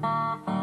Música